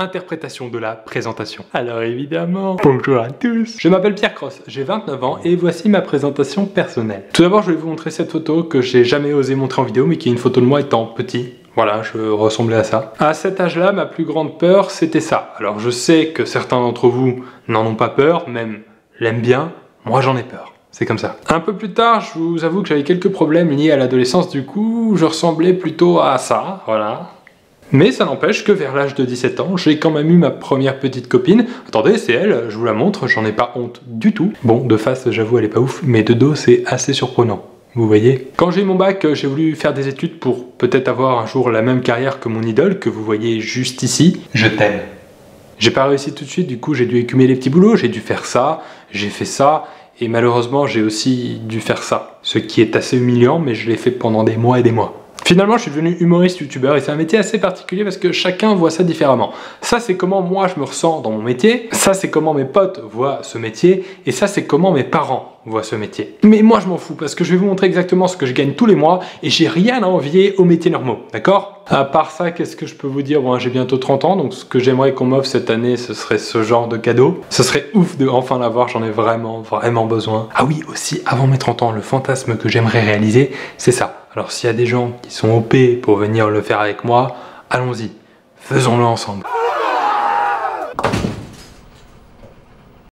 interprétation de la présentation. Alors évidemment, bonjour à tous. Je m'appelle Pierre Cross, j'ai 29 ans et voici ma présentation personnelle. Tout d'abord, je vais vous montrer cette photo que j'ai jamais osé montrer en vidéo, mais qui est une photo de moi étant petit. Voilà, je ressemblais à ça. À cet âge-là, ma plus grande peur, c'était ça. Alors je sais que certains d'entre vous n'en ont pas peur, même l'aiment bien. Moi, j'en ai peur. C'est comme ça. Un peu plus tard, je vous avoue que j'avais quelques problèmes liés à l'adolescence, du coup, je ressemblais plutôt à ça, voilà. Mais ça n'empêche que vers l'âge de 17 ans, j'ai quand même eu ma première petite copine. Attendez, c'est elle, je vous la montre, j'en ai pas honte du tout. Bon, de face, j'avoue, elle est pas ouf, mais de dos, c'est assez surprenant. Vous voyez? Quand j'ai eu mon bac, j'ai voulu faire des études pour peut-être avoir un jour la même carrière que mon idole, que vous voyez juste ici. Je t'aime. J'ai pas réussi tout de suite, du coup j'ai dû écumer les petits boulots, j'ai dû faire ça, j'ai fait ça, et malheureusement j'ai aussi dû faire ça. Ce qui est assez humiliant, mais je l'ai fait pendant des mois et des mois. Finalement, je suis devenu humoriste youtubeur et c'est un métier assez particulier parce que chacun voit ça différemment. Ça, c'est comment moi je me ressens dans mon métier. Ça, c'est comment mes potes voient ce métier. Et ça, c'est comment mes parents voient ce métier. Mais moi, je m'en fous parce que je vais vous montrer exactement ce que je gagne tous les mois et j'ai rien à envier aux métiers normaux. D'accord? À part ça, qu'est-ce que je peux vous dire? Bon, j'ai bientôt 30 ans, donc ce que j'aimerais qu'on m'offre cette année, ce serait ce genre de cadeau. Ce serait ouf de enfin l'avoir, j'en ai vraiment, vraiment besoin. Ah oui, aussi, avant mes 30 ans, le fantasme que j'aimerais réaliser, c'est ça alors s'il y a des gens qui sont OP pour venir le faire avec moi, allons-y, faisons-le ensemble.